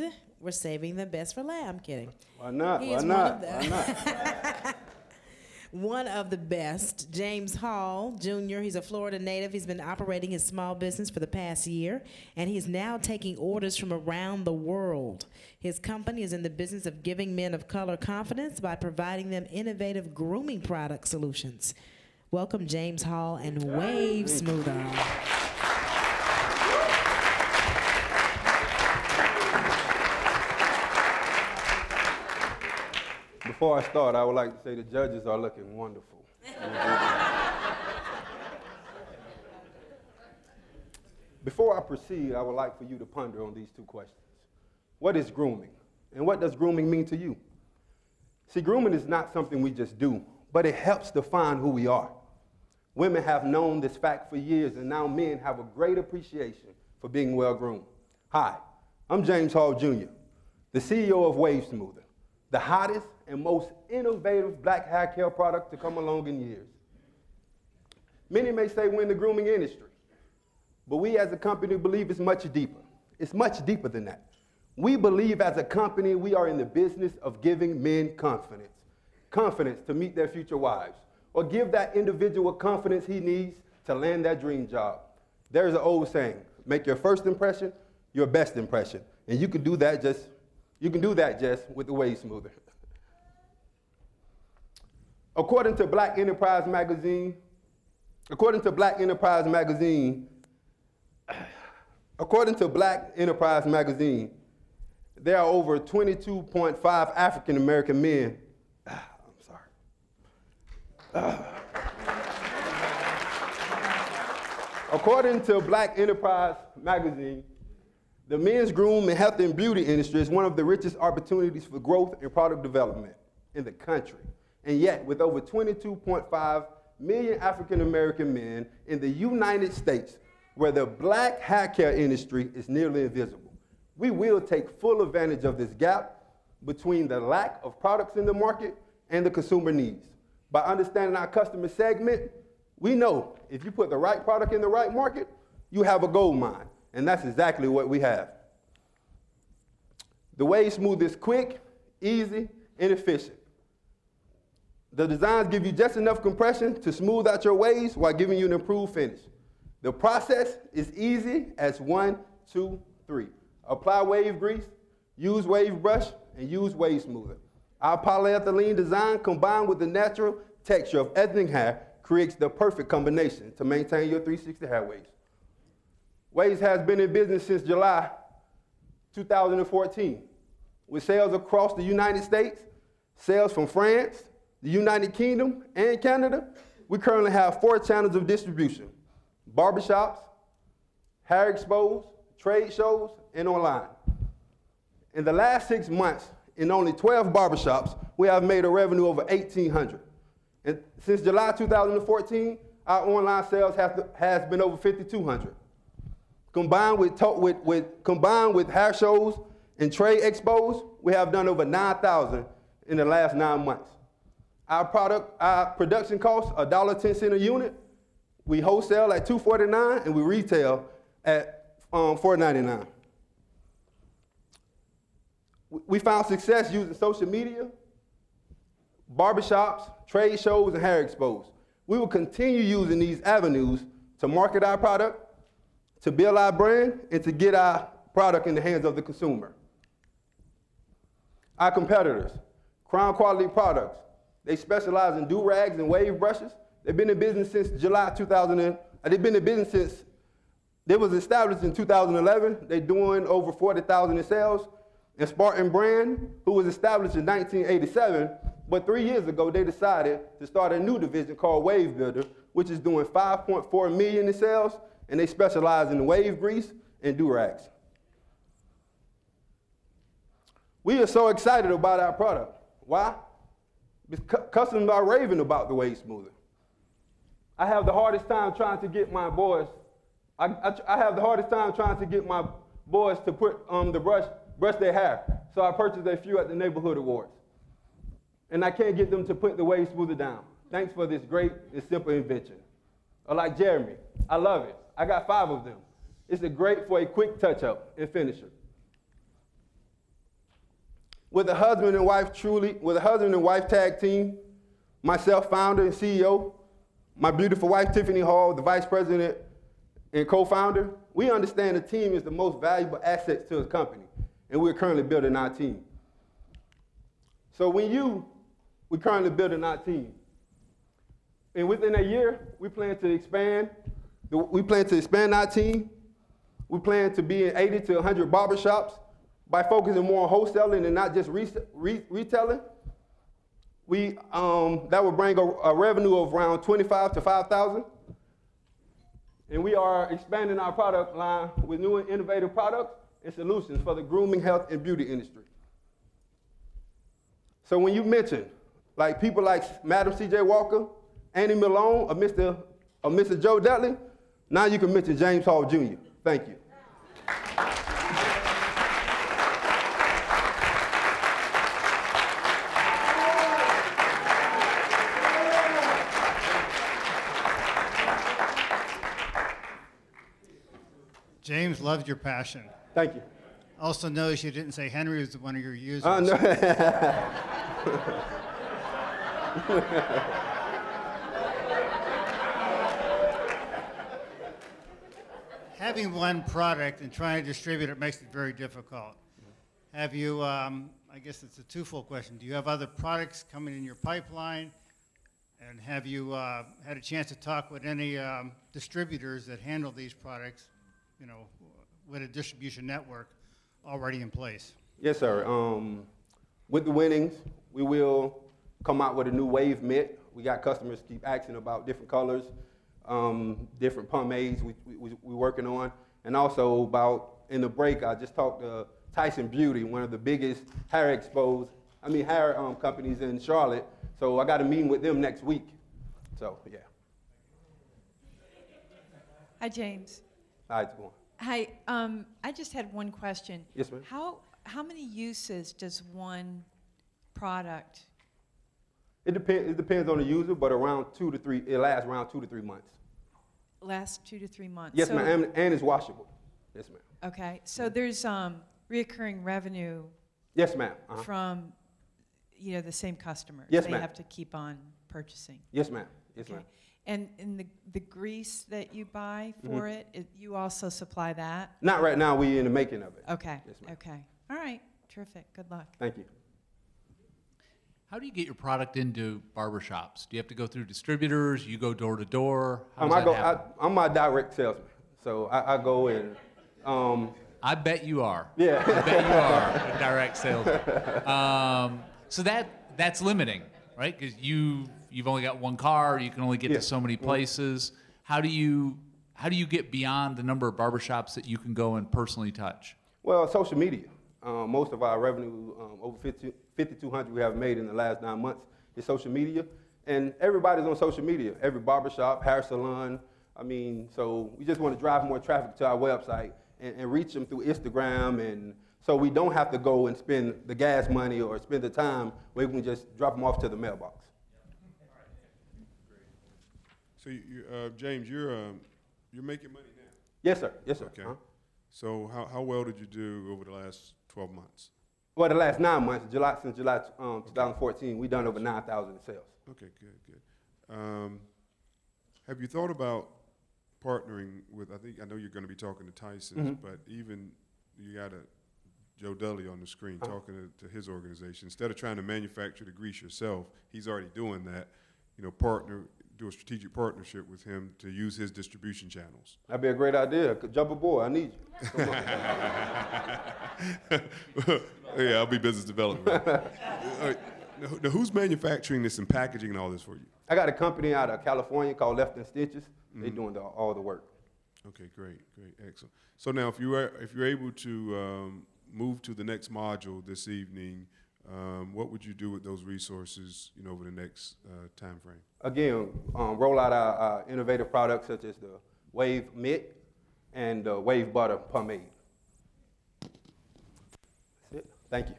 and we're saving the best for last. I'm kidding. Why not? He Why not? of the- Why not? One of the best, James Hall Jr. He's a Florida native. He's been operating his small business for the past year, and he's now taking orders from around the world. His company is in the business of giving men of color confidence by providing them innovative grooming product solutions. Welcome, James Hall and Wave Smoother. Before I start, I would like to say the judges are looking wonderful. Before I proceed, I would like for you to ponder on these two questions. What is grooming? And what does grooming mean to you? See, grooming is not something we just do, but it helps define who we are. Women have known this fact for years, and now men have a great appreciation for being well groomed. Hi, I'm James Hall Jr., the CEO of Wave Smoother, the hottest and most innovative black hair care product to come along in years. Many may say we're in the grooming industry, but we as a company believe it's much deeper. It's much deeper than that. We believe as a company we are in the business of giving men confidence. Confidence to meet their future wives, or give that individual confidence he needs to land that dream job. There's an old saying, make your first impression your best impression. And you can do that just, you can do that just with the wave smoother. According to Black Enterprise Magazine, according to Black Enterprise Magazine, according to Black Enterprise Magazine, there are over 22.5 African American men. I'm sorry. According to Black Enterprise Magazine, the men's groom and health and beauty industry is one of the richest opportunities for growth and product development in the country. And yet, with over 22.5 million African American men in the United States, where the black hair care industry is nearly invisible, we will take full advantage of this gap between the lack of products in the market and the consumer needs. By understanding our customer segment, we know if you put the right product in the right market, you have a gold mine. And that's exactly what we have. The Wave Smooth is quick, easy, and efficient. The designs give you just enough compression to smooth out your waves while giving you an improved finish. The process is easy as one, two, three. Apply wave grease, use wave brush, and use wave smoother. Our polyethylene design combined with the natural texture of ethnic hair creates the perfect combination to maintain your 360 hair waves. Waves has been in business since July 2014 with sales across the United States, sales from France, the United Kingdom, and Canada. We currently have four channels of distribution barbershops, hair expos, trade shows, and online. In the last six months, in only 12 barbershops, we have made a revenue over 1,800. And since July 2014, our online sales have has been over 5,200. Combined with, with, with, combined with hair shows and trade expos, we have done over 9,000 in the last nine months. Our product, our production costs $1.10 a unit. We wholesale at $2.49 and we retail at um, $4.99. We found success using social media, barbershops, trade shows, and hair expos. We will continue using these avenues to market our product, to build our brand, and to get our product in the hands of the consumer. Our competitors, Crown Quality Products, they specialize in do-rags and wave brushes. They've been in business since July 2000. And, uh, they've been in business since, they was established in 2011. They're doing over 40,000 in sales. And Spartan Brand, who was established in 1987, but three years ago, they decided to start a new division called Wave Builder, which is doing 5.4 million in sales, and they specialize in wave grease and do-rags. We are so excited about our product. Why? Because customers are raving about the Wave Smoother. I have the hardest time trying to get my boys, I, I, I have the hardest time trying to get my boys to put um, the brush, brush their hair. So I purchased a few at the neighborhood awards and I can't get them to put the wave smoother down. Thanks for this great and simple invention. Or like Jeremy, I love it. I got five of them. It's a great for a quick touch-up and finisher. with a husband and wife truly, with a husband and wife tag team, myself, founder and CEO, my beautiful wife, Tiffany Hall, the vice president and co-founder, we understand the team is the most valuable asset to the company, and we're currently building our team. So when you, we're currently building our team. And within a year, we plan to expand. We plan to expand our team. We plan to be in 80 to 100 barbershops by focusing more on wholesaling and not just re re retailing. We, um, that will bring a, a revenue of around 25 to 5,000. And we are expanding our product line with new and innovative products and solutions for the grooming, health, and beauty industry. So when you mention, like people like Madam C.J. Walker, Annie Malone, or Mr. or Mr. Joe Dudley, now you can mention James Hall Jr. Thank you. James loves your passion. Thank you. Also knows you didn't say Henry was one of your users. Uh, no. Having one product and trying to distribute it makes it very difficult. Have you, um, I guess it's a twofold question. Do you have other products coming in your pipeline? And have you uh, had a chance to talk with any um, distributors that handle these products, you know, with a distribution network already in place? Yes, sir. Um, with the winnings, we will come out with a new wave mitt. We got customers keep asking about different colors, um, different pomades we, we, we working on, and also about in the break I just talked to Tyson Beauty, one of the biggest hair expos, I mean hair um, companies in Charlotte. So I got a meeting with them next week. So yeah. Hi, James. How it's going? Hi, um, I just had one question. Yes, ma'am. How, how many uses does one product? It depends. It depends on the user, but around two to three. It lasts around two to three months. Last two to three months? Yes, So- ma'am. And, and it's washable. Yes, ma'am. Okay, so there's um, reoccurring revenue Yes, ma'am. Uh-huh. from, you know, the same customers? Yes, They ma'am. have to keep on purchasing? Yes, ma'am. Yes, Okay. ma'am. And, and the, the grease that you buy Mm-hmm. for it, it, you also supply that? Not right now. We're in the making of it. Okay, Yes, ma'am. okay. All right, terrific, good luck. Thank you. How do you get your product into barbershops? Do you have to go through distributors? You go door to door? Um, I go, I, I'm my direct salesman, so I, I go in. Um, I, bet you are. Yeah. I bet you are a direct salesman. Um, so that that's limiting, right? Because you you've only got one car. You can only get Yeah. to so many places. How do you how do you get beyond the number of barbershops that you can go and personally touch? well, social media. Um, most of our revenue, um, over 50 5,200 we have made in the last nine months, is social media, and everybody's on social media. Every barbershop, hair salon. I mean, so we just want to drive more traffic to our website and, and reach them through Instagram, and so we don't have to go and spend the gas money or spend the time. Where we can just drop them off to the mailbox. So, you, you, uh, James, you're um, you're making money now. Yes, sir. Yes, sir. Okay. Uh-huh. So, how, how well did you do over the last 12 months? Well, the last nine months, July since July um, 2014, we've done over 9,000 sales. Okay, good, good. Um, have you thought about partnering with? I think I know you're going to be talking to Tyson, Mhm. but even you got a Joe Dudley on the screen Uh-huh. talking to, to his organization. Instead of trying to manufacture the grease yourself, he's already doing that. You know, partner, do a strategic partnership with him to use his distribution channels. That'd be a great idea. Jump aboard. I need you. Yeah, I'll be business development. Now, who's manufacturing this and packaging all this for you? I got a company out of California called Left and Stitches. They're doing the, all the work. Okay, great, great, excellent. So now, if you are if you're able to um, move to the next module this evening, um, what would you do with those resources? You know, over the next uh, time frame. Again, um, roll out our, our innovative products such as the Wave Mitt and the Wave Butter Pomade. That's it. Thank you.